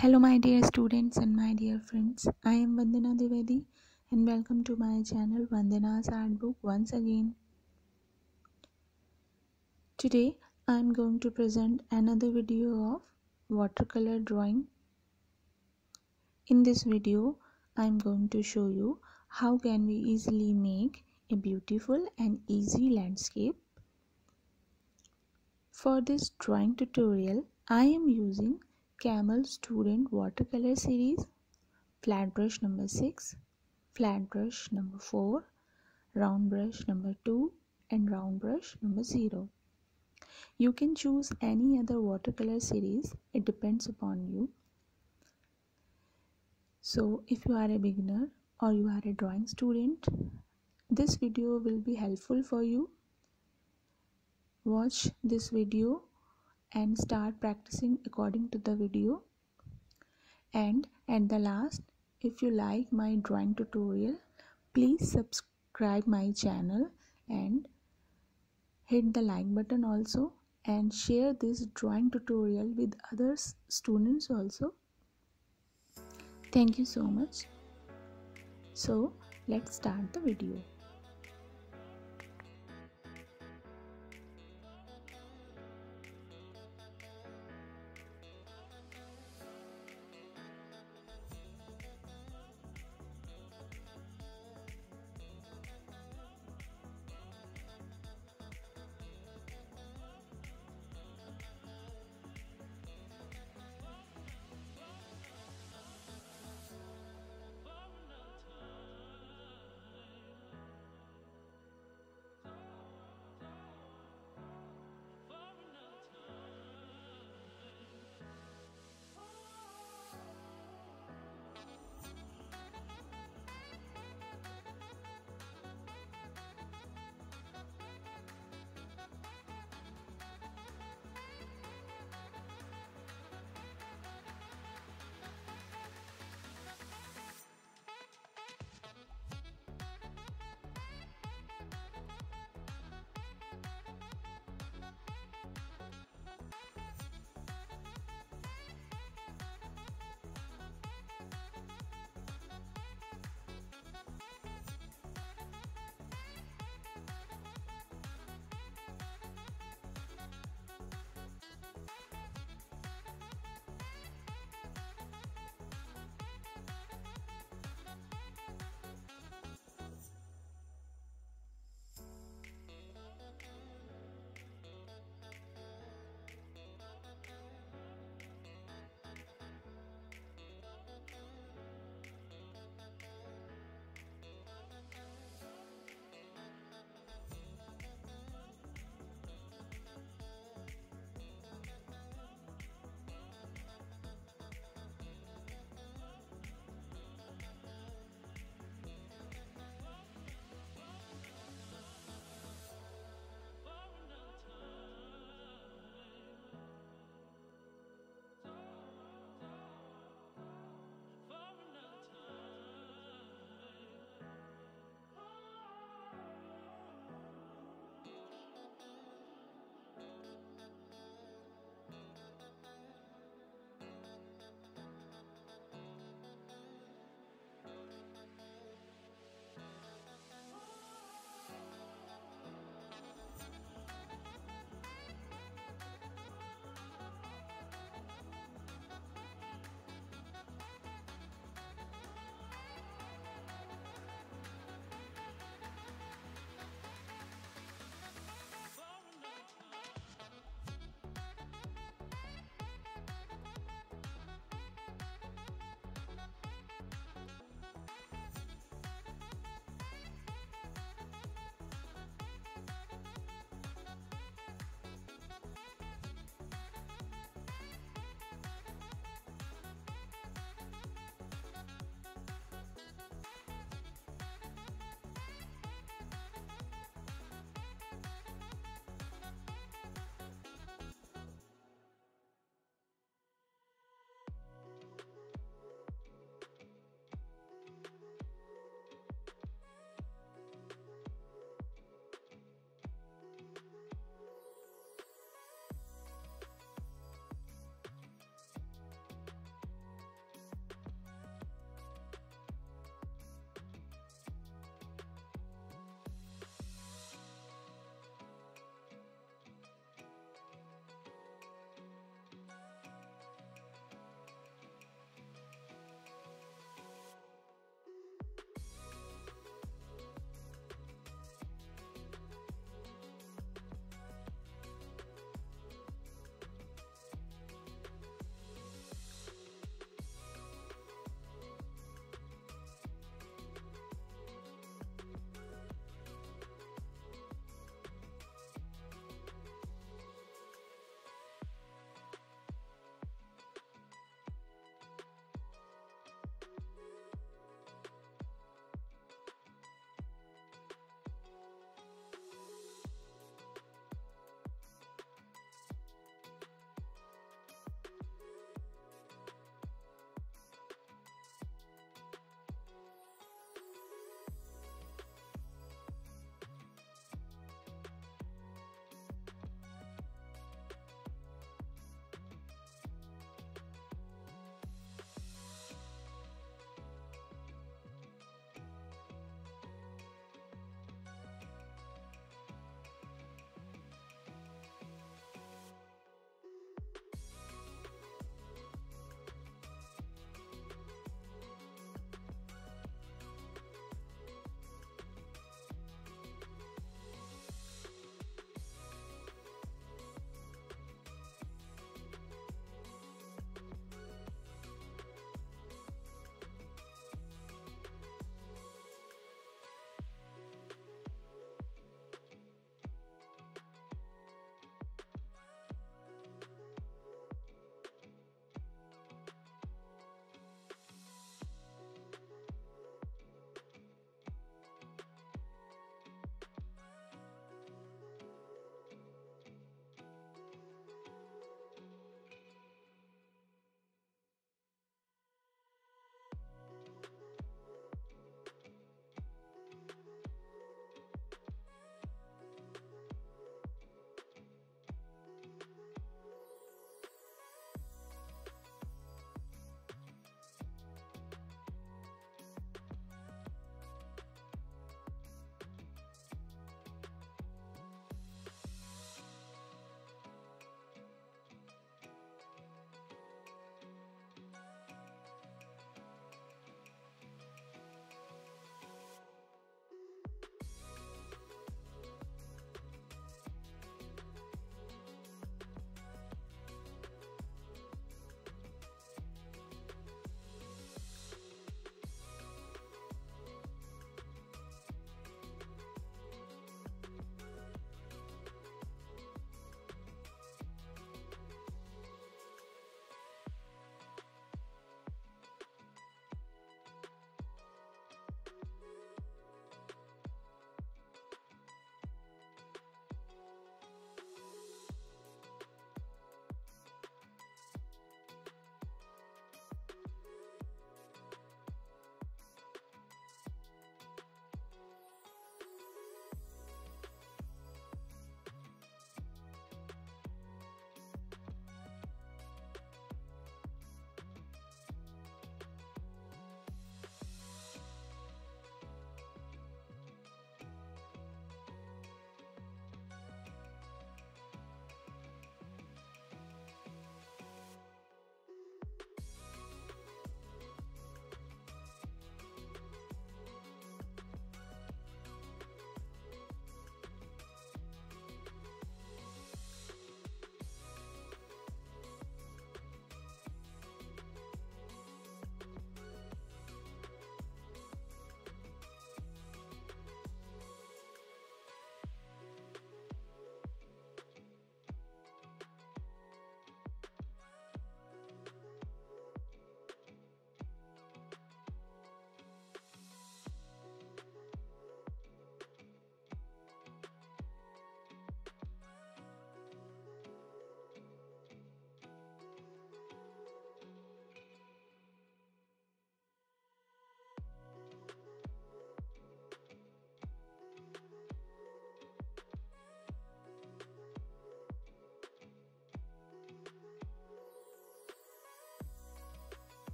Hello, my dear students and my dear friends. I am Vandana Dwivedi and welcome to my channel Vandana's Art Book once again. Today, I am going to present another video of watercolor drawing. In this video, I am going to show you how can we easily make a beautiful and easy landscape. For this drawing tutorial, I am using Camel Student Watercolor Series, flat brush number 6, flat brush number 4, round brush number 2 and round brush number 0. You can choose any other watercolor series, it depends upon you. So if you are a beginner or you are a drawing student, this video will be helpful for you. Watch this video and start practicing according to the video. And at the last if you like my drawing tutorial please subscribe my channel and hit the like button also and share this drawing tutorial with other students also. Thank you so much. So let's start the video